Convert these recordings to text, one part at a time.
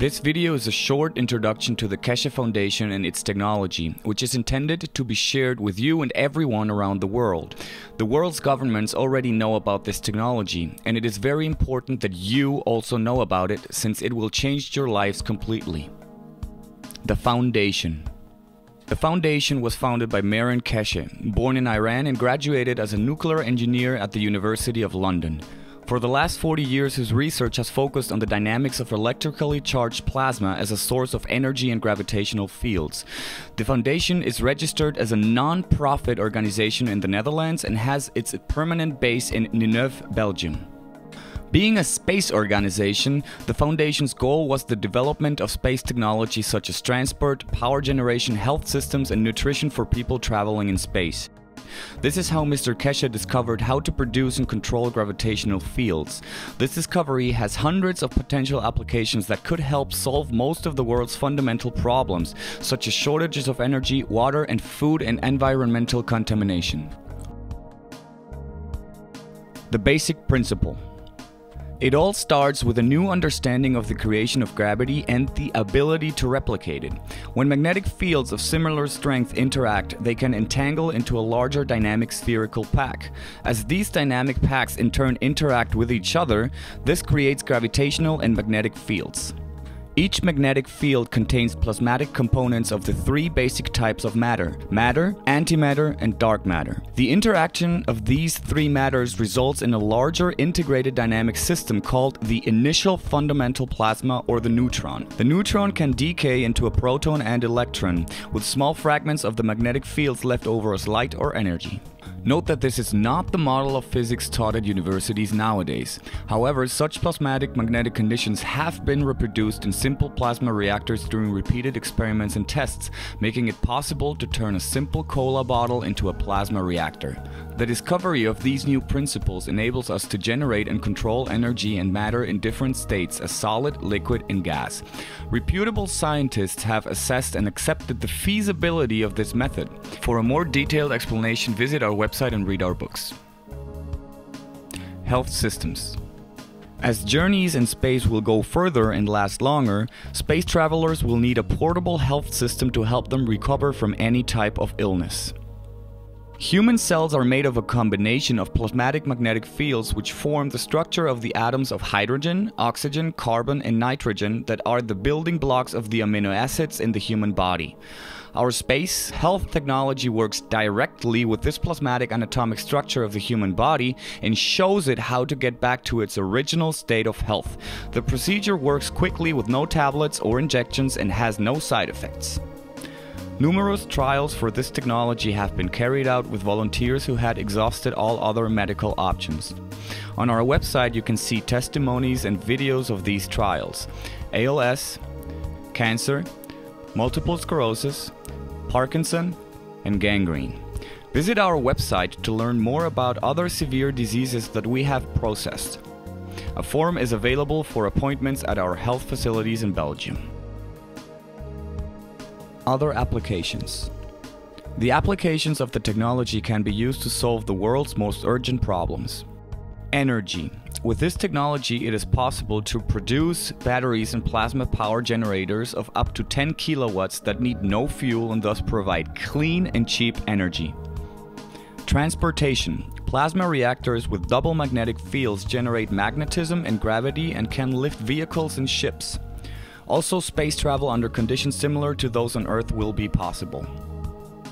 This video is a short introduction to the Keshe Foundation and its technology, which is intended to be shared with you and everyone around the world. The world's governments already know about this technology, and it is very important that you also know about it since it will change your lives completely. The Foundation the foundation was founded by Mehran Keshe, born in Iran and graduated as a nuclear engineer at the University of London. For the last 40 years, his research has focused on the dynamics of electrically charged plasma as a source of energy and gravitational fields. The foundation is registered as a non-profit organization in the Netherlands and has its permanent base in Ninove, Belgium. Being a space organization, the Foundation's goal was the development of space technology such as transport, power generation, health systems, and nutrition for people traveling in space. This is how Mr. Keshe discovered how to produce and control gravitational fields. This discovery has hundreds of potential applications that could help solve most of the world's fundamental problems, such as shortages of energy, water, and food and environmental contamination. The basic principle. It all starts with a new understanding of the creation of gravity and the ability to replicate it. When magnetic fields of similar strength interact, they can entangle into a larger dynamic spherical pack. As these dynamic packs in turn interact with each other, this creates gravitational and magnetic fields. Each magnetic field contains plasmatic components of the three basic types of matter matter, antimatter, and dark matter. The interaction of these three matters results in a larger integrated dynamic system called the initial fundamental plasma or the neutron. The neutron can decay into a proton and electron, with small fragments of the magnetic fields left over as light or energy. Note that this is not the model of physics taught at universities nowadays. However, such plasmatic magnetic conditions have been reproduced in simple plasma reactors during repeated experiments and tests, making it possible to turn a simple cola bottle into a plasma reactor. The discovery of these new principles enables us to generate and control energy and matter in different states as solid, liquid, and gas. Reputable scientists have assessed and accepted the feasibility of this method. For a more detailed explanation, visit our website and read our books. Health Systems as journeys in space will go further and last longer, space travelers will need a portable health system to help them recover from any type of illness. Human cells are made of a combination of plasmatic magnetic fields which form the structure of the atoms of hydrogen, oxygen, carbon, and nitrogen that are the building blocks of the amino acids in the human body. Our space health technology works directly with this plasmatic anatomic structure of the human body and shows it how to get back to its original state of health. The procedure works quickly with no tablets or injections and has no side effects. Numerous trials for this technology have been carried out with volunteers who had exhausted all other medical options. On our website you can see testimonies and videos of these trials. ALS, cancer, multiple sclerosis, Parkinson, and gangrene. Visit our website to learn more about other severe diseases that we have processed. A form is available for appointments at our health facilities in Belgium. Other applications. The applications of the technology can be used to solve the world's most urgent problems. Energy. With this technology, it is possible to produce batteries and plasma power generators of up to 10 kilowatts that need no fuel and thus provide clean and cheap energy. Transportation. Plasma reactors with double magnetic fields generate magnetism and gravity and can lift vehicles and ships. Also, space travel under conditions similar to those on Earth will be possible.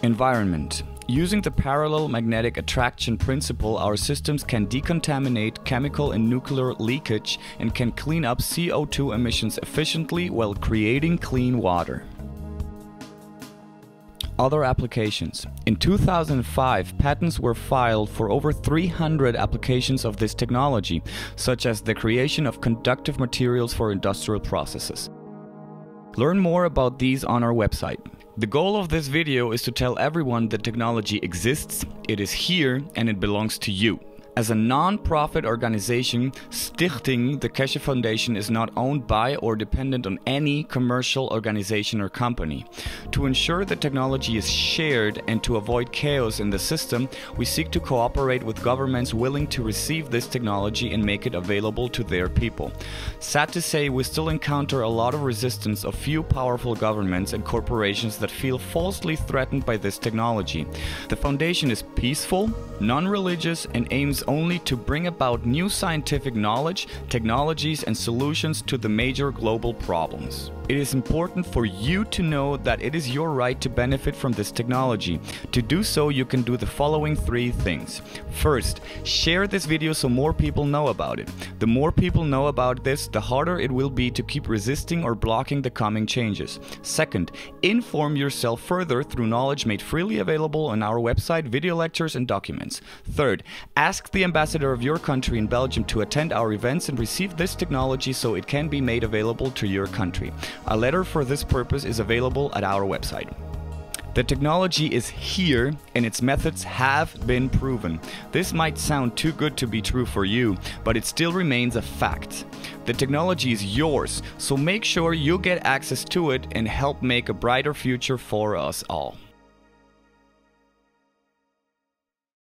Environment. Using the parallel magnetic attraction principle, our systems can decontaminate chemical and nuclear leakage and can clean up CO2 emissions efficiently while creating clean water. Other applications. In 2005, patents were filed for over 300 applications of this technology, such as the creation of conductive materials for industrial processes. Learn more about these on our website. The goal of this video is to tell everyone that technology exists, it is here, and it belongs to you. As a non-profit organization, Stichting the Keshe Foundation is not owned by or dependent on any commercial organization or company. To ensure that technology is shared and to avoid chaos in the system, we seek to cooperate with governments willing to receive this technology and make it available to their people. Sad to say, we still encounter a lot of resistance of few powerful governments and corporations that feel falsely threatened by this technology. The foundation is peaceful, non-religious and aims only to bring about new scientific knowledge, technologies and solutions to the major global problems. It is important for you to know that it is your right to benefit from this technology. To do so, you can do the following three things. First, share this video so more people know about it. The more people know about this, the harder it will be to keep resisting or blocking the coming changes. Second, inform yourself further through knowledge made freely available on our website, video lectures, and documents. Third, ask the ambassador of your country in Belgium to attend our events and receive this technology so it can be made available to your country. A letter for this purpose is available at our website. The technology is here and its methods have been proven. This might sound too good to be true for you, but it still remains a fact. The technology is yours, so make sure you get access to it and help make a brighter future for us all.